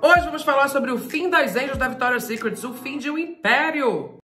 Hoje vamos falar sobre o fim das Angels da Victoria's Secret, o fim de um império.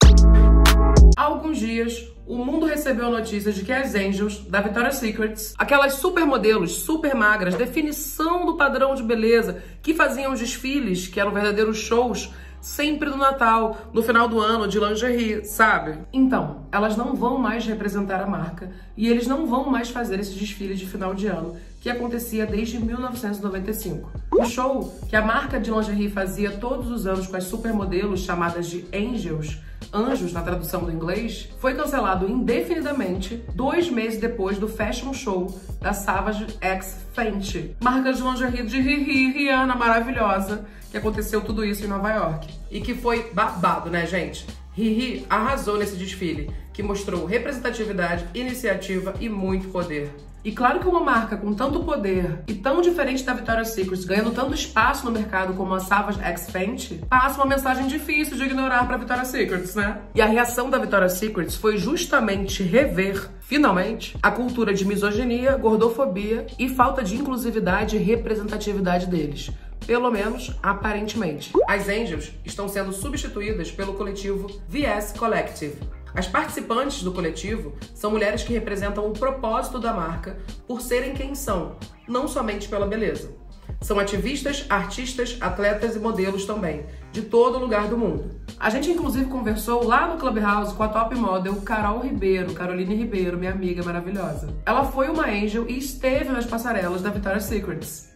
Há alguns dias, o mundo recebeu a notícia de que as Angels da Victoria's Secret, aquelas supermodelos, super magras, definição do padrão de beleza, que faziam desfiles, que eram verdadeiros shows, sempre no Natal, no final do ano, de lingerie, sabe? Então, elas não vão mais representar a marca e eles não vão mais fazer esse desfile de final de ano que acontecia desde 1995. O show que a marca de lingerie fazia todos os anos com as supermodelos chamadas de Angels, anjos na tradução do inglês, foi cancelado indefinidamente dois meses depois do fashion show da Savage X Fenty, marca de lingerie de Riri Rihanna maravilhosa, que aconteceu tudo isso em Nova York. E que foi babado, né, gente? Riri arrasou nesse desfile, que mostrou representatividade, iniciativa e muito poder. E claro que uma marca com tanto poder e tão diferente da Victoria's Secret, ganhando tanto espaço no mercado como a Savage X Fenty, passa uma mensagem difícil de ignorar para Victoria's Secret, né? E a reação da Victoria's Secret foi justamente rever, finalmente, a cultura de misoginia, gordofobia e falta de inclusividade e representatividade deles pelo menos aparentemente. As Angels estão sendo substituídas pelo coletivo VS Collective, as participantes do coletivo são mulheres que representam o propósito da marca por serem quem são, não somente pela beleza. São ativistas, artistas, atletas e modelos também, de todo lugar do mundo. A gente inclusive conversou lá no Clubhouse com a top model Carol Ribeiro, Caroline Ribeiro, minha amiga maravilhosa. Ela foi uma angel e esteve nas passarelas da Victoria's Secrets.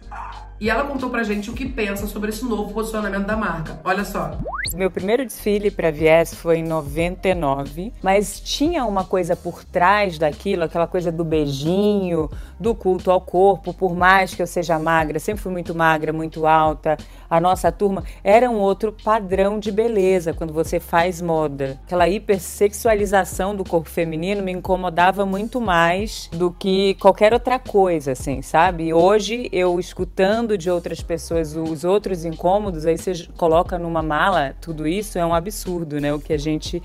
E ela contou pra gente o que pensa sobre esse novo posicionamento da marca. Olha só. Meu primeiro desfile para Vies foi em 99, mas tinha uma coisa por trás daquilo, aquela coisa do beijinho, do culto ao corpo, por mais que eu seja magra, sempre fui muito magra, muito alta. A nossa turma era um outro padrão de beleza quando você faz moda. Aquela hipersexualização do corpo feminino me incomodava muito mais do que qualquer outra coisa, assim, sabe? Hoje eu escutando de outras pessoas os outros incômodos, aí você coloca numa mala tudo isso, é um absurdo, né? O que a gente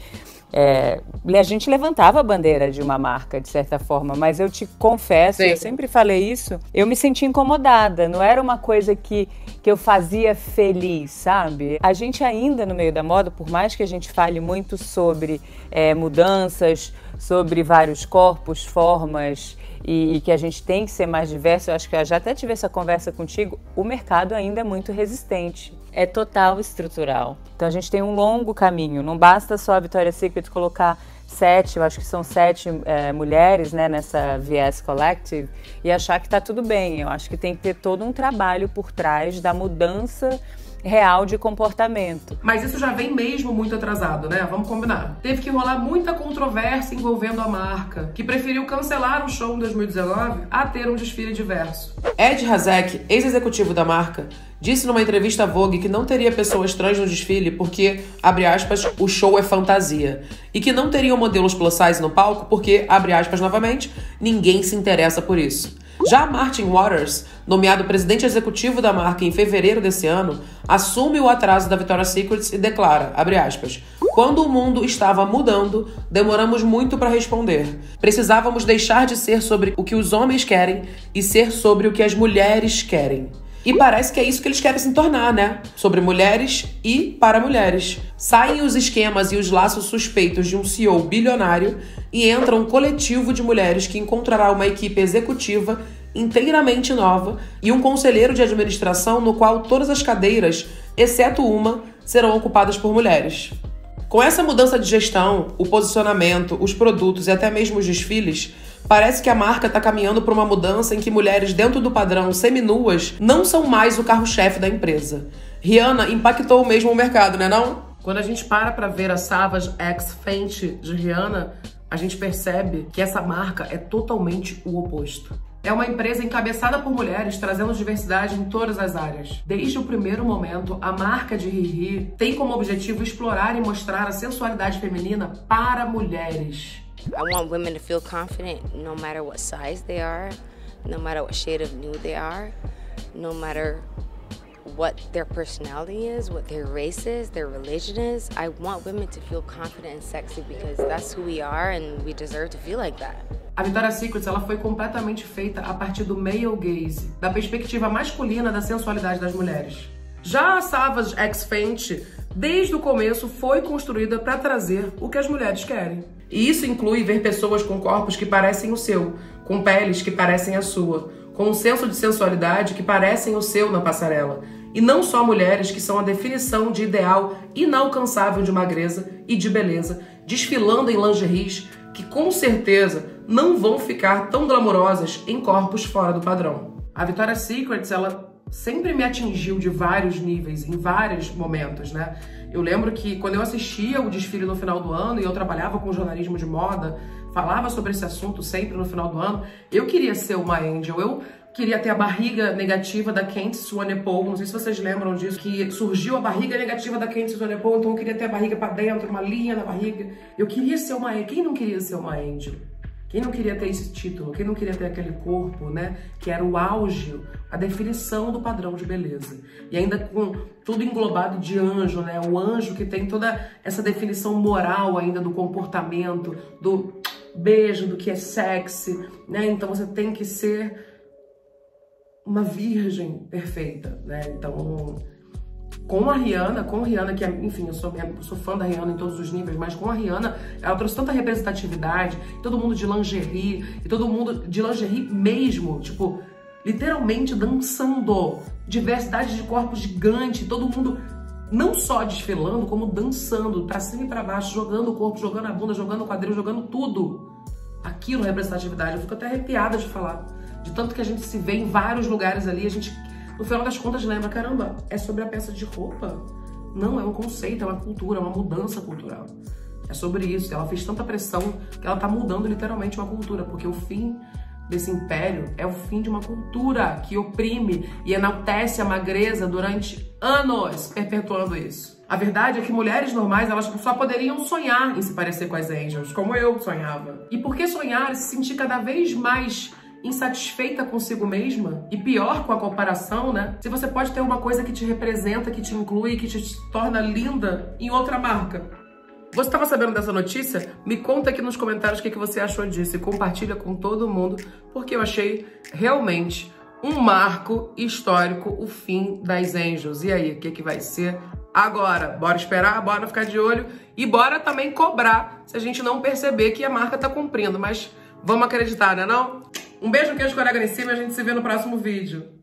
é, a gente levantava a bandeira de uma marca, de certa forma, mas eu te confesso, Sim. eu sempre falei isso, eu me senti incomodada, não era uma coisa que, que eu fazia feliz, sabe? A gente ainda no meio da moda, por mais que a gente fale muito sobre é, mudanças, sobre vários corpos, formas e, e, que a gente tem que ser mais diverso, eu acho que eu já até tive essa conversa contigo, o mercado ainda é muito resistente é total estrutural. Então a gente tem um longo caminho. Não basta só a Victoria's Secret colocar sete, eu acho que são sete é, mulheres né, nessa VS Collective e achar que está tudo bem. Eu acho que tem que ter todo um trabalho por trás da mudança real de comportamento. Mas isso já vem mesmo muito atrasado, né? Vamos combinar. Teve que rolar muita controvérsia envolvendo a marca, que preferiu cancelar o show em 2019 a ter um desfile diverso. Ed Hazek, ex-executivo da marca, disse numa entrevista à Vogue que não teria pessoas trans no desfile porque, abre aspas, o show é fantasia. E que não teriam modelos plus size no palco porque, abre aspas novamente, ninguém se interessa por isso. Já Martin Waters, nomeado presidente executivo da marca em fevereiro desse ano, assume o atraso da Victoria's Secret e declara, aspas, quando o mundo estava mudando, demoramos muito para responder. Precisávamos deixar de ser sobre o que os homens querem e ser sobre o que as mulheres querem. E parece que é isso que eles querem se tornar, né? Sobre mulheres e para mulheres. Saem os esquemas e os laços suspeitos de um CEO bilionário e entra um coletivo de mulheres que encontrará uma equipe executiva inteiramente nova e um conselheiro de administração no qual todas as cadeiras, exceto uma, serão ocupadas por mulheres. Com essa mudança de gestão, o posicionamento, os produtos e até mesmo os desfiles, parece que a marca está caminhando para uma mudança em que mulheres dentro do padrão seminuas não são mais o carro-chefe da empresa. Rihanna impactou mesmo o mercado, né não? Quando a gente para para ver a Savage X Fenty de Rihanna, a gente percebe que essa marca é totalmente o oposto. É uma empresa encabeçada por mulheres, trazendo diversidade em todas as áreas. Desde o primeiro momento, a marca de Riri tem como objetivo explorar e mostrar a sensualidade feminina para mulheres. I want women to feel confident no matter what size they are, no matter what shade of nude they are, no matter what their personality is, what their race is, their religion is. I want women to feel confident and sexy because that's who we are and we deserve to feel like that. A Victoria's Secret ela foi completamente feita a partir do male gaze, da perspectiva masculina da sensualidade das mulheres. Já a Savage X Fenty, desde o começo, foi construída para trazer o que as mulheres querem. E isso inclui ver pessoas com corpos que parecem o seu, com peles que parecem a sua, com um senso de sensualidade que parecem o seu na passarela. E não só mulheres que são a definição de ideal inalcançável de magreza e de beleza, desfilando em lingeries que com certeza não vão ficar tão glamurosas em corpos fora do padrão. A Victoria's Secret, ela sempre me atingiu de vários níveis, em vários momentos, né? Eu lembro que quando eu assistia o desfile no final do ano e eu trabalhava com jornalismo de moda, falava sobre esse assunto sempre no final do ano, eu queria ser uma angel, eu queria ter a barriga negativa da Kent Swanepoel. Não sei se vocês lembram disso, que surgiu a barriga negativa da Kent Swanepoel, então eu queria ter a barriga para dentro, uma linha na barriga. Eu queria ser uma Quem não queria ser uma Angel? Quem não queria ter esse título? Quem não queria ter aquele corpo, né? Que era o auge, a definição do padrão de beleza. E ainda com tudo englobado de anjo, né? O anjo que tem toda essa definição moral ainda do comportamento, do beijo, do que é sexy, né? Então você tem que ser uma virgem perfeita, né? Então, com a Rihanna, com a Rihanna, que é, enfim, eu sou, sou fã da Rihanna em todos os níveis, mas com a Rihanna, ela trouxe tanta representatividade, todo mundo de lingerie, e todo mundo de lingerie mesmo, tipo, literalmente dançando, diversidade de corpos gigante, todo mundo não só desfilando, como dançando, pra cima e pra baixo, jogando o corpo, jogando a bunda, jogando o quadril, jogando tudo. Aquilo representatividade, eu fico até arrepiada de falar de tanto que a gente se vê em vários lugares ali, a gente, no final das contas, lembra, caramba, é sobre a peça de roupa? Não, é um conceito, é uma cultura, é uma mudança cultural. É sobre isso. Ela fez tanta pressão que ela tá mudando literalmente uma cultura, porque o fim desse império é o fim de uma cultura que oprime e enaltece a magreza durante anos, perpetuando isso. A verdade é que mulheres normais, elas só poderiam sonhar em se parecer com as angels, como eu sonhava. E por que sonhar e se sentir cada vez mais insatisfeita consigo mesma e pior com a comparação, né? Se você pode ter uma coisa que te representa, que te inclui, que te torna linda em outra marca. Você estava sabendo dessa notícia? Me conta aqui nos comentários o que, você achou disso e compartilha com todo mundo, porque eu achei realmente um marco histórico o fim das Angels. E aí, o que, que vai ser agora? Bora esperar, bora ficar de olho e bora também cobrar se a gente não perceber que a marca tá cumprindo. Mas vamos acreditar, né não? Um beijo, queijo, colega em cima e a gente se vê no próximo vídeo.